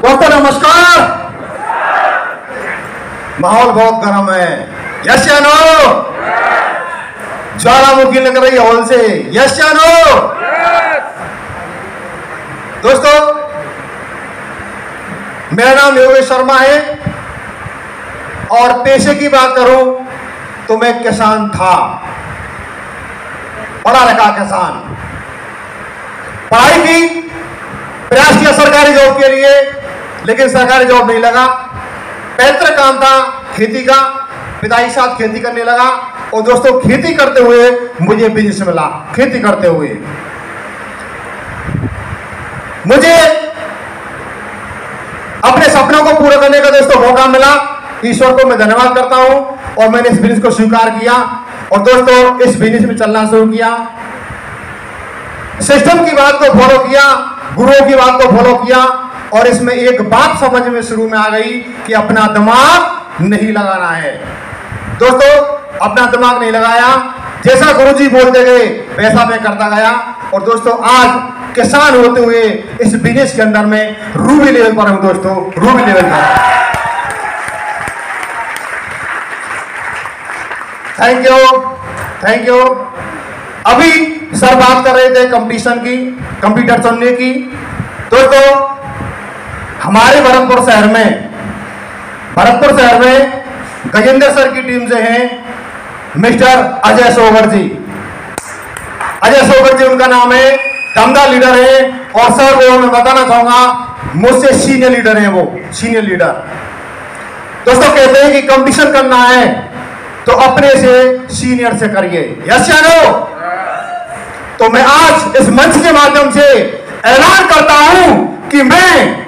दोस्तों नमस्कार। माहौल बहुत गर्म है। यस या नो? ज्वालामुखी लग रही है हॉल से। यस या नो? दोस्तों, मेरा नाम योगेश शर्मा है। और पेशे की बात करूँ तो मैं किसान था। पढ़ा लिखा किसान। पढ़ाई की प्रयास किया सरकारी जॉब के लिए। लेकिन सरकारी जॉब नहीं लगा। पैतृक काम था, खेती का। पिता के साथ खेती करने लगा और दोस्तों, खेती करते हुए मुझे बिज़नेस मिला खेती करते हुए। मुझे अपने सपनों को पूरा करने का दोस्तों मौका मिला। ईश्वर को मैं धन्यवाद करता हूँ और मैंने इस बिज़नेस को स्वीकार किया और दोस्तों, इस बिज़नेस में चलना शुरू किया। सिस्टम की बात को फॉलो किया, गुरुओं की बात को फॉलो किया। और इसमें एक बात समझ में शुरू में आ गई कि अपना दिमाग नहीं लगाना है। दोस्तों, अपना दिमाग नहीं लगाया। जैसा गुरुजी बोलते गए वैसा मैं करता गया। और दोस्तों, आज किसान होते हुए इस बिज़नेस के अंदर में रूबी लेवल पर हूँ दोस्तों रूबी लेवल पर थैंक यू थैंक यू अभी सर बात कर रहे थे कंपटीशन की कंप्यूटर सुनने की। दोस्तों हमारे भरतपुर शहर में, भरतपुर शहर में गजेंद्र सर की टीम से हैं मिस्टर अजय सोगर जी। अजय सोगर जी, उनका नाम है दमदार लीडर है और सर वो मैं बताना चाहूँगा, मुझसे सीनियर लीडर है वो सीनियर लीडर दोस्तों, कहते हैं कि कंपटीशन करना है तो अपने से सीनियर से करिए। यस या तो मैं आज इस मंच के माध्यम से ऐलान करता हूँ कि मैं